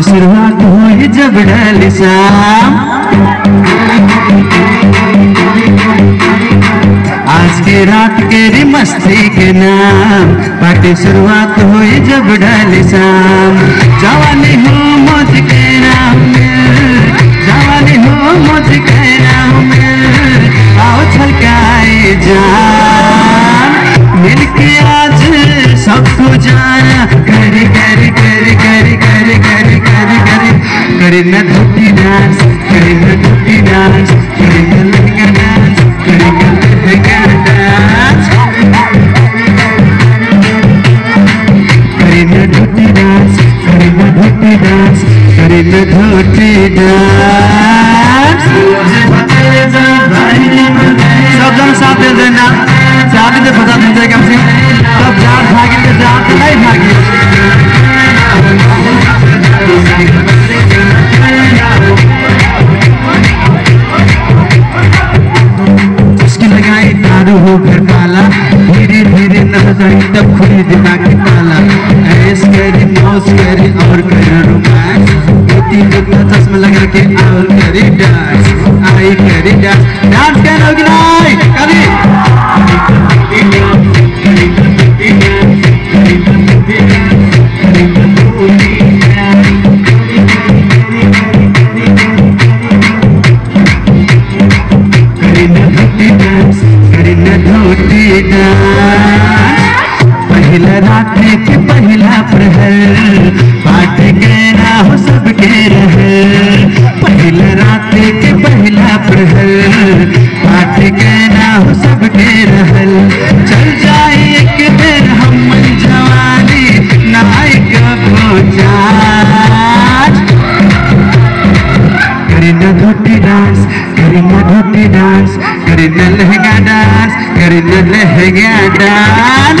शुरुआत हुई जब ढल आज के रात के री मस्ती के नाम, पार्टी शुरुआत हुई जब ढल शाम जवानी डांस करी न धोती डांस करी न धोती डांस सब जन साथ दे देना चाबी दे बता दीजिए कम से। सब जान भागी तो जान तो नहीं भागी। हो घर काला धीरे धीरे नज़र तब खुली दिमाग की ताला करी और करी रोमांस इतनी जितना चश्मा लगा के और करी डांस आई करी डांस डांस करोगी नहीं आखिर के पहला प्रहर पाठ गहरा हो सबके रह पहले रात के पहला प्रहर पाठ गहरा हो सबके रहल। चल जाए एक दिन हम जवानी नायक धोती डांस, करी धोती dance Kareena lehenga dance Kareena lehenga dance.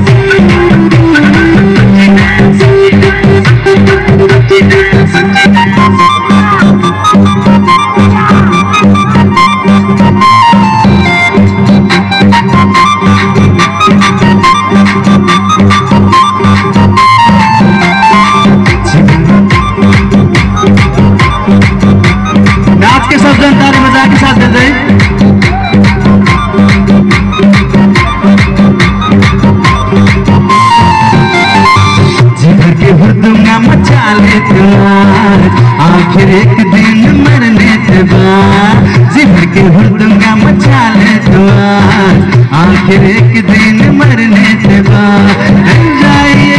दुनिया मचा लेते आखिर एक दिन मरने के बाद के हर दुनिया मचा लेते आखिर एक दिन मरने के बाद जाए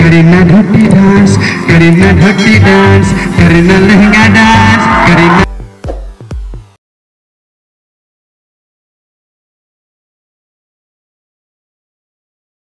करीना ढोटी डांस करीना ढोटी डांस करीना लहंगा डांस करीना